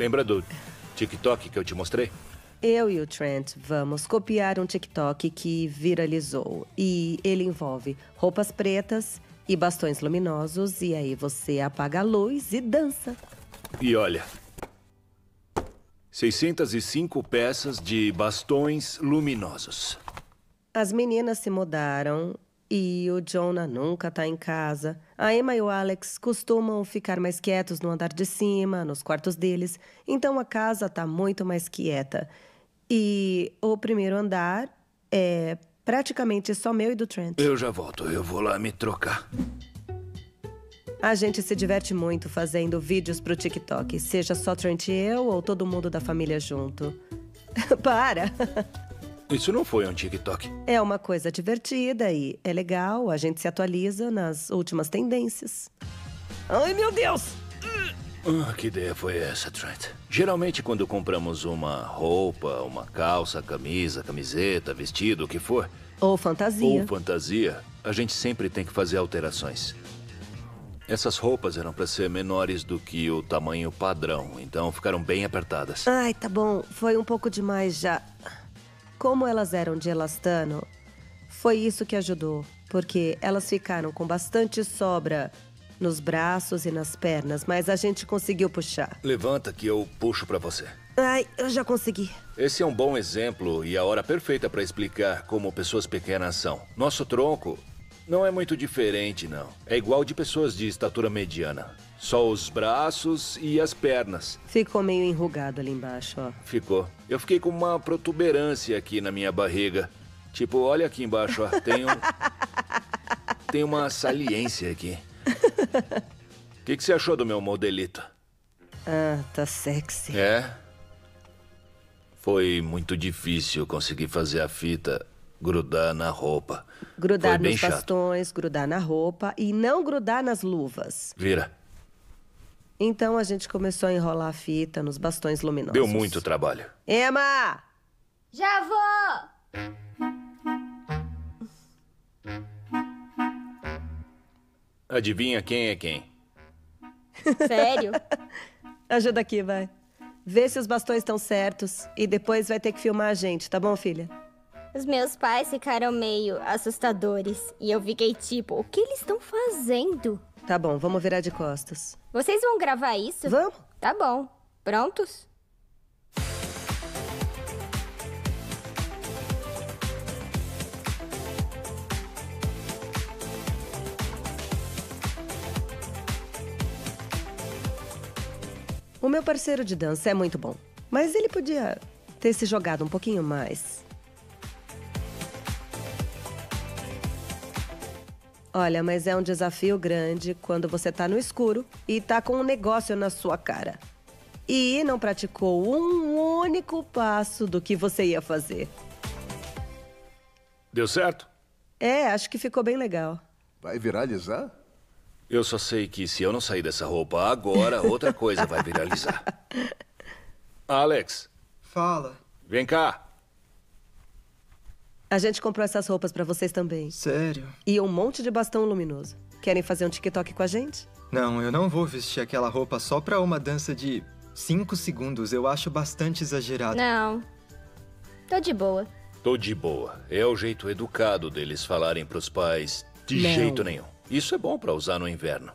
Lembra do TikTok que eu te mostrei? Eu e o Trent vamos copiar um TikTok que viralizou. E ele envolve roupas pretas e bastões luminosos. E aí você apaga a luz e dança. E olha. 605 peças de bastões luminosos. As meninas se mudaram e o Jonah nunca tá em casa. A Emma e o Alex costumam ficar mais quietos no andar de cima, nos quartos deles. Então a casa tá muito mais quieta. E o primeiro andar é praticamente só meu e do Trent. Eu já volto, eu vou lá me trocar. A gente se diverte muito fazendo vídeos pro TikTok, seja só Trent e eu ou todo mundo da família junto. Para! Isso não foi um TikTok. É uma coisa divertida e é legal, a gente se atualiza nas últimas tendências. Ai, meu Deus! Ah, que ideia foi essa, Trent? Geralmente, quando compramos uma roupa, uma calça, camisa, camiseta, vestido, o que for, Ou fantasia. ou fantasia, a gente sempre tem que fazer alterações. Essas roupas eram para ser menores do que o tamanho padrão, então ficaram bem apertadas. Ai, tá bom, foi um pouco demais já. Como elas eram de elastano, foi isso que ajudou, porque elas ficaram com bastante sobra nos braços e nas pernas, mas a gente conseguiu puxar. Levanta que eu puxo para você. Ai, eu já consegui. Esse é um bom exemplo e a hora perfeita para explicar como pessoas pequenas são. Nosso tronco não é muito diferente, não. É igual de pessoas de estatura mediana. Só os braços e as pernas. Ficou meio enrugado ali embaixo, ó. Ficou. Eu fiquei com uma protuberância aqui na minha barriga. Tipo, olha aqui embaixo, ó. Tem um. Tem uma saliência aqui. O que, que você achou do meu modelito? Ah, tá sexy. É? Foi muito difícil conseguir fazer a fita grudar na roupa. Grudar Foi nos chato. bastões, grudar na roupa e não grudar nas luvas. Vira. Então a gente começou a enrolar a fita nos bastões luminosos. Deu muito trabalho. Emma! Já vou! Adivinha quem é quem? Sério? Ajuda aqui, vai. Vê se os bastões estão certos e depois vai ter que filmar a gente, tá bom, filha? Os meus pais ficaram meio assustadores. E eu fiquei tipo, o que eles estão fazendo? Tá bom, vamos virar de costas. Vocês vão gravar isso? Vamos? Tá bom. Prontos? O meu parceiro de dança é muito bom, mas ele podia ter se jogado um pouquinho mais. Olha, mas é um desafio grande quando você tá no escuro e tá com um negócio na sua cara. E não praticou um único passo do que você ia fazer. Deu certo? É, acho que ficou bem legal. Vai viralizar? Eu só sei que se eu não sair dessa roupa agora, outra coisa vai viralizar. Alex, Fala. vem cá. A gente comprou essas roupas pra vocês também. Sério? E um monte de bastão luminoso. Querem fazer um TikTok com a gente? Não, eu não vou vestir aquela roupa só pra uma dança de 5 segundos. Eu acho bastante exagerado. Não. Tô de boa. Tô de boa. É o jeito educado deles falarem pros pais de Não. jeito nenhum. Isso é bom pra usar no inverno.